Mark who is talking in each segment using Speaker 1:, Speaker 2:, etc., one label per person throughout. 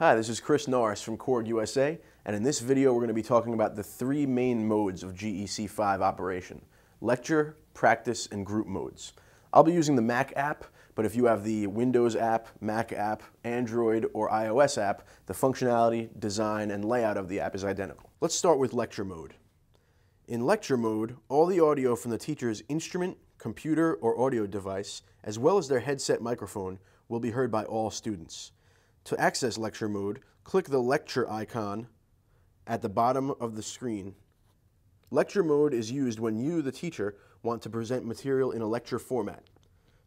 Speaker 1: Hi, this is Chris Norris from Korg USA, and in this video we're going to be talking about the three main modes of GEC5 operation, lecture, practice, and group modes. I'll be using the Mac app, but if you have the Windows app, Mac app, Android, or iOS app, the functionality, design, and layout of the app is identical. Let's start with lecture mode. In lecture mode, all the audio from the teacher's instrument, computer, or audio device, as well as their headset microphone, will be heard by all students. To access lecture mode, click the lecture icon at the bottom of the screen. Lecture mode is used when you, the teacher, want to present material in a lecture format.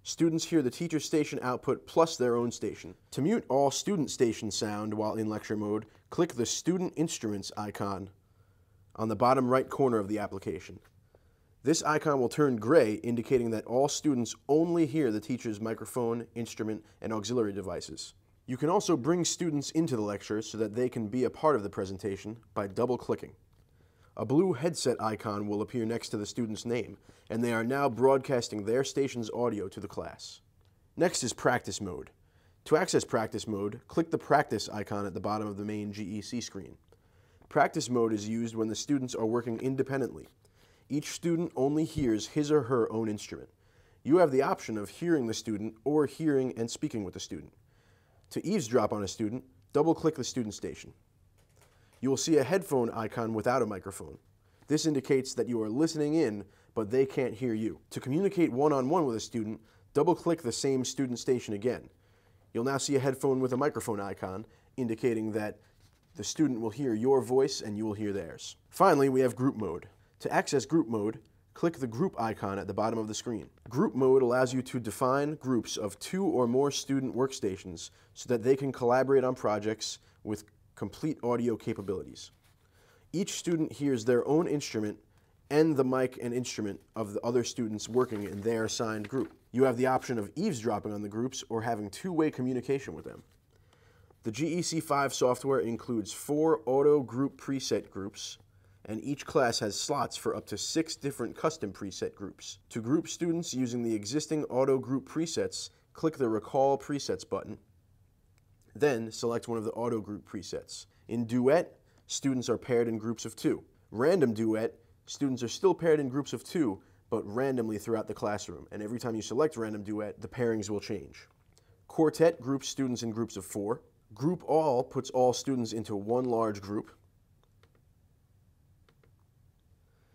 Speaker 1: Students hear the teacher station output plus their own station. To mute all student station sound while in lecture mode, click the Student Instruments icon on the bottom right corner of the application. This icon will turn gray, indicating that all students only hear the teacher's microphone, instrument, and auxiliary devices. You can also bring students into the lecture so that they can be a part of the presentation by double-clicking. A blue headset icon will appear next to the student's name, and they are now broadcasting their station's audio to the class. Next is practice mode. To access practice mode, click the practice icon at the bottom of the main GEC screen. Practice mode is used when the students are working independently. Each student only hears his or her own instrument. You have the option of hearing the student or hearing and speaking with the student. To eavesdrop on a student, double-click the student station. You will see a headphone icon without a microphone. This indicates that you are listening in, but they can't hear you. To communicate one-on-one -on -one with a student, double-click the same student station again. You'll now see a headphone with a microphone icon, indicating that the student will hear your voice and you will hear theirs. Finally, we have group mode. To access group mode, click the group icon at the bottom of the screen. Group mode allows you to define groups of two or more student workstations so that they can collaborate on projects with complete audio capabilities. Each student hears their own instrument and the mic and instrument of the other students working in their assigned group. You have the option of eavesdropping on the groups or having two-way communication with them. The GEC5 software includes four auto group preset groups, and each class has slots for up to six different custom preset groups. To group students using the existing auto group presets, click the Recall Presets button, then select one of the auto group presets. In Duet, students are paired in groups of two. Random Duet, students are still paired in groups of two, but randomly throughout the classroom, and every time you select Random Duet, the pairings will change. Quartet groups students in groups of four. Group All puts all students into one large group.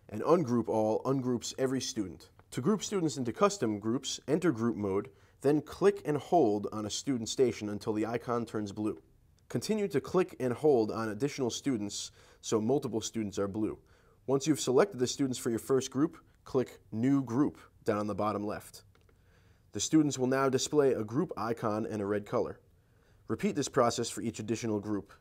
Speaker 1: And ungroup all ungroups every student. To group students into custom groups, enter group mode, then click and hold on a student station until the icon turns blue. Continue to click and hold on additional students so multiple students are blue. Once you've selected the students for your first group, click New Group down on the bottom left. The students will now display a group icon and a red color. Repeat this process for each additional group.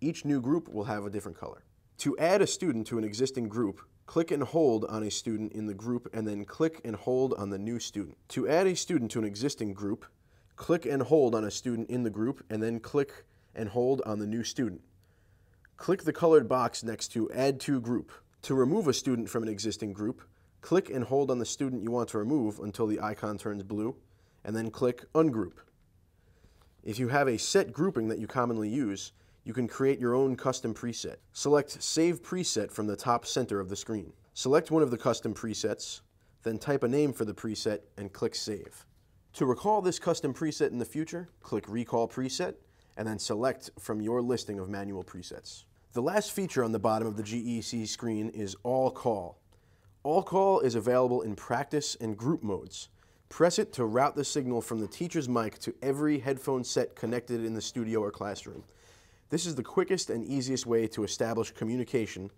Speaker 1: Each new group will have a different color. To add a student to an existing group, Click and hold on a student in the group and then click and hold on the new student. To add a student to an existing group, click and hold on a student in the group and then click and hold on the new student. Click the colored box next to Add to Group. To remove a student from an existing group, click and hold on the student you want to remove until the icon turns blue, and then click Ungroup. If you have a set grouping that you commonly use, you can create your own custom preset. Select Save Preset from the top center of the screen. Select one of the custom presets, then type a name for the preset and click Save. To recall this custom preset in the future, click Recall Preset, and then select from your listing of manual presets. The last feature on the bottom of the GEC screen is All Call. All Call is available in practice and group modes. Press it to route the signal from the teacher's mic to every headphone set connected in the studio or classroom. This is the quickest and easiest way to establish communication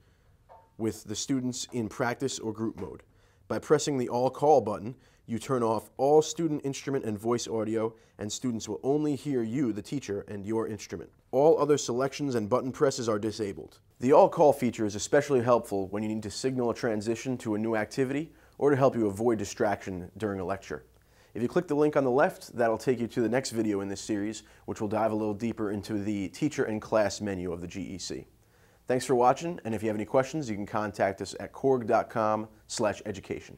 Speaker 1: with the students in practice or group mode. By pressing the All Call button, you turn off all student instrument and voice audio, and students will only hear you, the teacher, and your instrument. All other selections and button presses are disabled. The All Call feature is especially helpful when you need to signal a transition to a new activity or to help you avoid distraction during a lecture. If you click the link on the left, that'll take you to the next video in this series, which will dive a little deeper into the teacher and class menu of the GEC. Thanks for watching, and if you have any questions, you can contact us at korg.com education.